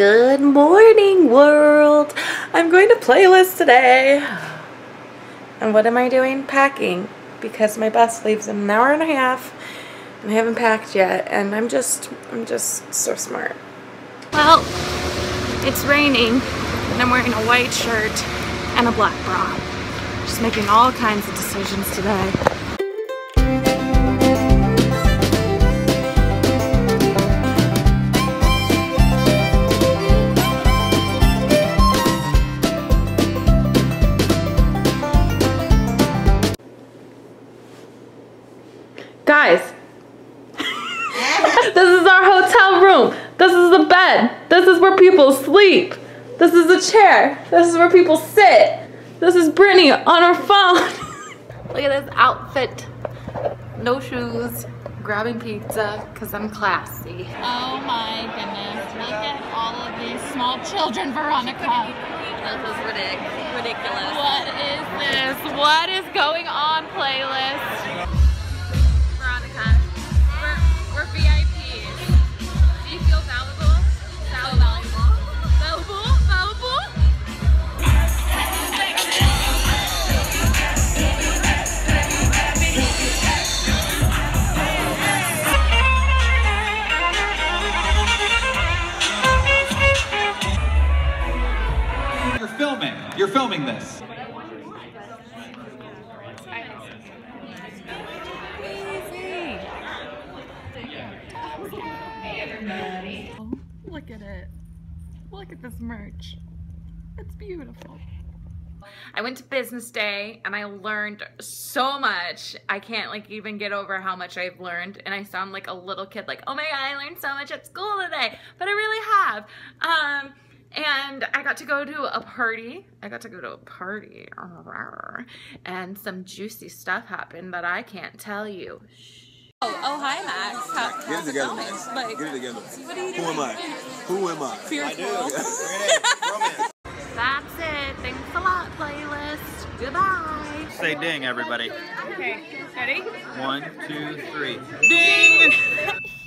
Good morning, world. I'm going to playlist today. And what am I doing? Packing. Because my bus leaves in an hour and a half. And I haven't packed yet. And I'm just, I'm just so smart. Well, it's raining. And I'm wearing a white shirt and a black bra. Just making all kinds of decisions today. Guys, this is our hotel room. This is the bed. This is where people sleep. This is the chair. This is where people sit. This is Brittany on her phone. Look at this outfit. No shoes. Grabbing pizza because I'm classy. Oh my goodness. Look at all of these small children, Veronica. This is ridiculous. What is this? What is going on, playlist? You're filming this. Oh, look at it. Look at this merch. It's beautiful. I went to business day and I learned so much. I can't like even get over how much I've learned and I sound like a little kid like, "Oh my god, I learned so much at school today." But I really have. Um and I got to go to a party. I got to go to a party. And some juicy stuff happened that I can't tell you. Oh, oh hi, Max. How, Get it how's it together, going? man. Like, Get it together. what are you Who am I? Who am I? Fearful. That's it. Thanks a lot, playlist. Goodbye. Say ding, everybody. Okay, ready? One, two, three. Ding!